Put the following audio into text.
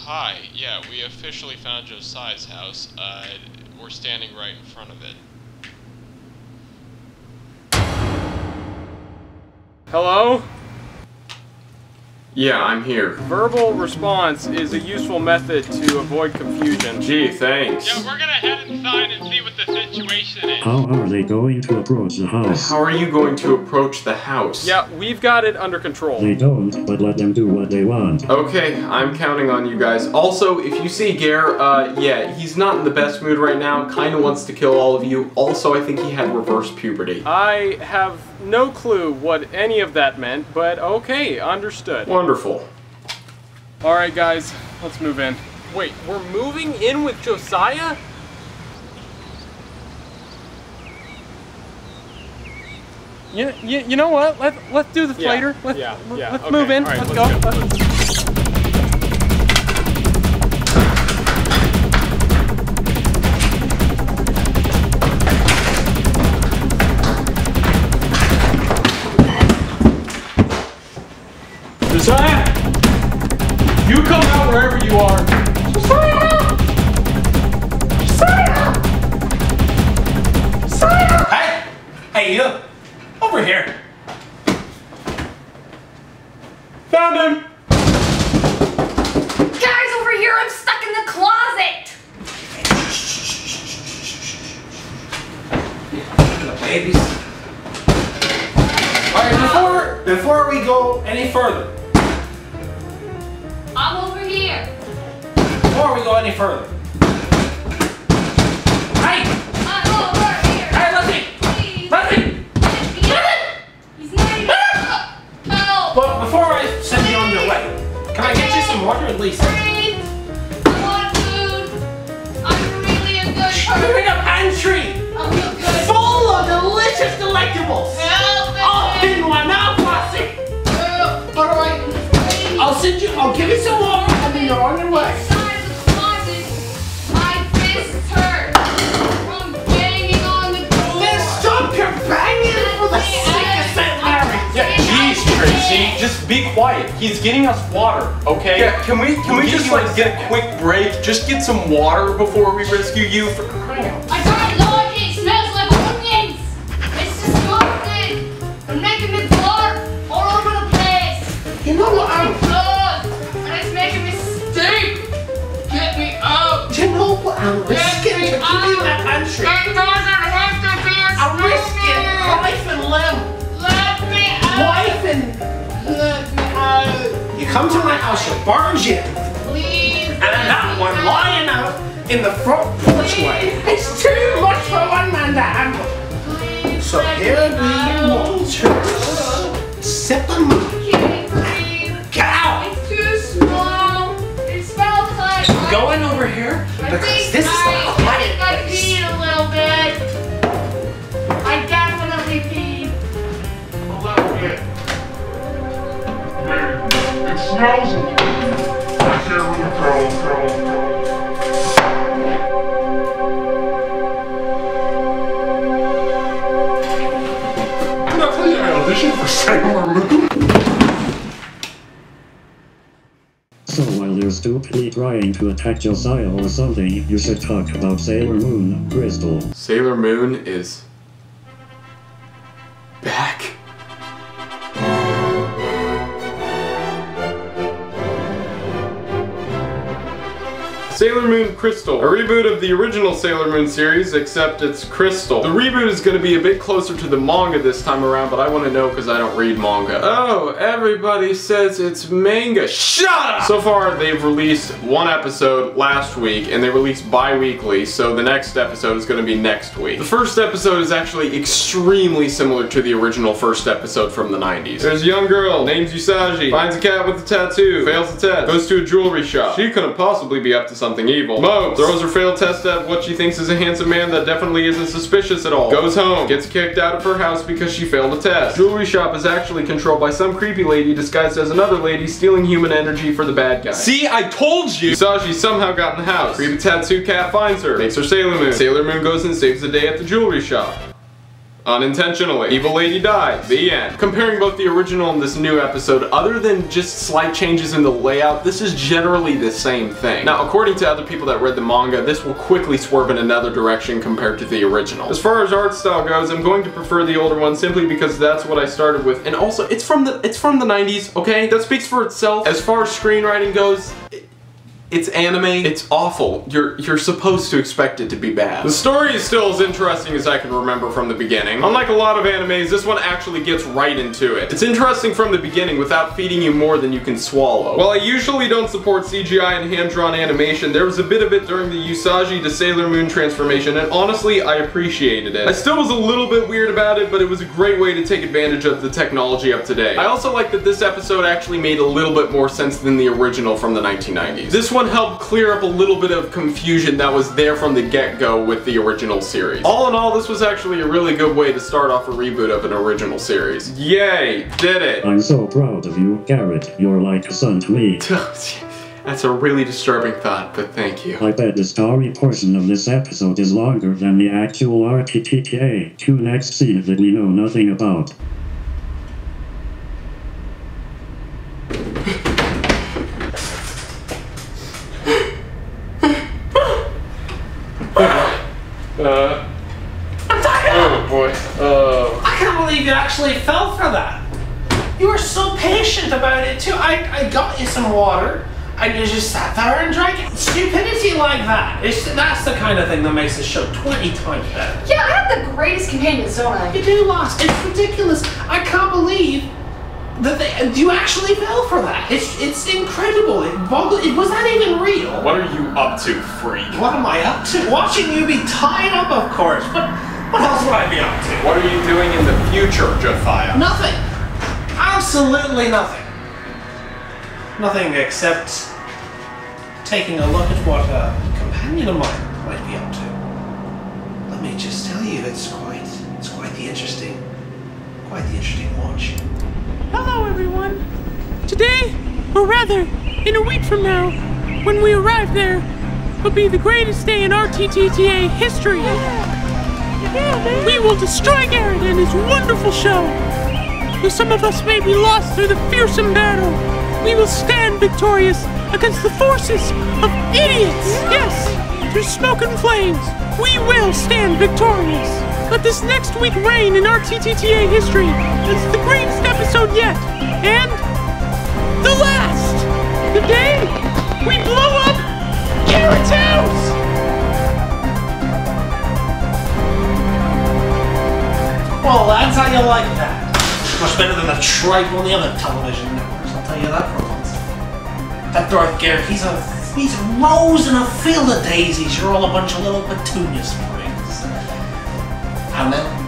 hi. Yeah, we officially found Josiah's house. Uh, we're standing right in front of it. Hello? Yeah, I'm here. Verbal response is a useful method to avoid confusion. Gee, thanks. Yeah, we're gonna head inside and see what the situation is. How are they going to approach the house? How are you going to approach the house? Yeah, we've got it under control. They don't, but let them do what they want. Okay, I'm counting on you guys. Also, if you see Gare, uh, yeah, he's not in the best mood right now. Kinda wants to kill all of you. Also, I think he had reverse puberty. I have no clue what any of that meant, but okay, understood. Wonderful. Alright guys, let's move in. Wait, we're moving in with Josiah? You, you, you know what? Let, let's do the Yeah, later. Let's, yeah, yeah, let's okay, move in. right, let's, let's go. go. Let's- are. Josiah! Josiah! Josiah! Hey! Hey, you! Over here! Found him! Guys, over here, I'm stuck in the closet. The babies. Alright, before, before we go any further, before we go any further. Hey! I'm over here. Hey, let! Please. Let me! He's not. Help! But before I send you on your way, can I get you some water at least? Please. I want food. I'm really a good I'm person. in a pantry! I'm a good. Full of delicious delectables! Help me. All in my mouth, Lassie! Help. Alright, I'll send you, I'll give you some jeez, Tracie, just be quiet. He's getting us water, okay? Yeah, can we can We'll we just like a get a quick break? Just get some water before we rescue you for crying out. I don't like it. It smells like onions. It's disgusting. They're making me blood all over the place. You know what I'm I'm... blood, and it's making me stink. Get me out. Do you know what I'm risking to me keep you in that pantry? It doesn't have to be a I'm risking stupid. life and limb. You come to my house, you barge in, Please. and I'm not one lying out in the front porch way. It's too much for one man to handle. So here we vultures sip and move. Can't breathe. Get out! It's too small. It smells like. Going over here because this is I, Man, it smells I can't really tell, tell, tell. Did I tell you I auditioned for Sailor Moon? So while you're stupidly trying to attack Josiah or something, you should talk about Sailor Moon, Crystal. Sailor Moon is back. Sailor Moon Crystal, a reboot of the original Sailor Moon series, except it's Crystal. The reboot is going to be a bit closer to the manga this time around, but I want to know because I don't read manga. Oh, everybody says it's manga. Shut up! So far, they've released one episode last week, and they release bi-weekly, so the next episode is going to be next week. The first episode is actually extremely similar to the original first episode from the 90s. There's a young girl named Usagi, finds a cat with a tattoo, fails the test, goes to a jewelry shop. She couldn't possibly be up to something evil. Mo throws her failed test at what she thinks is a handsome man that definitely isn't suspicious at all. Goes home, gets kicked out of her house because she failed a test. Jewelry shop is actually controlled by some creepy lady disguised as another lady stealing human energy for the bad guy. See, I told you! Usagi somehow got in the house. Creepy tattoo cat finds her, makes her Sailor Moon. Sailor Moon goes and saves the day at the jewelry shop. Unintentionally. Evil lady died. The end. Comparing both the original and this new episode, other than just slight changes in the layout, this is generally the same thing. Now, according to other people that read the manga, this will quickly swerve in another direction compared to the original. As far as art style goes, I'm going to prefer the older one simply because that's what I started with. And also, it's from the it's from the 90s, okay? That speaks for itself. As far as screenwriting goes, it's anime. It's awful. You're you're supposed to expect it to be bad. The story is still as interesting as I can remember from the beginning. Unlike a lot of animes, this one actually gets right into it. It's interesting from the beginning without feeding you more than you can swallow. While I usually don't support CGI and hand-drawn animation, there was a bit of it during the Usagi to Sailor Moon transformation, and honestly, I appreciated it. I still was a little bit weird about it, but it was a great way to take advantage of the technology of today. I also like that this episode actually made a little bit more sense than the original from the 1990s. This one one helped clear up a little bit of confusion that was there from the get-go with the original series. All in all, this was actually a really good way to start off a reboot of an original series. Yay, did it! I'm so proud of you, Garrett. You're like a son to me. That's a really disturbing thought, but thank you. I bet the story portion of this episode is longer than the actual RTTTA. Two next scene that we know nothing about. Uh. Oh boy. Uh. I can't believe you actually fell for that. You were so patient about it too. I, I got you some water. And you just sat there and drank it. Stupidity like that. It's, that's the kind of thing that makes the show 20 times better. Yeah, I have the greatest companions, don't I? You do, Lost. It's ridiculous. I can't believe that they, you actually fell for that. It's it's incredible. It boggles. It, was that even real? What are you up to, freak? What am I up to? Watching you be tied up, of course. But what else would I be up to? What are you doing in the future, Josiah? Nothing. Absolutely nothing. Nothing except taking a look at what a companion of mine might be up to. Let me just tell you, it's quite it's quite the interesting, quite the interesting watch. Hello, everyone. Today, or rather, in a week from now, when we arrive there, will be the greatest day in RTTTA history. We will destroy Garrett and his wonderful show. Though some of us may be lost through the fearsome battle, we will stand victorious against the forces of idiots. Yes, through smoke and flames, we will stand victorious. Let this next week reign in RTTTA history as the greatest episode yet, and the last! The day we blow up Garrett's house! Well, that's how you like that. Much better than the tripe on the other television networks, I'll tell you that for once. That Darth Garrett, he's a he's a rose in a field of daisies. You're all a bunch of little petunia sprigs. And then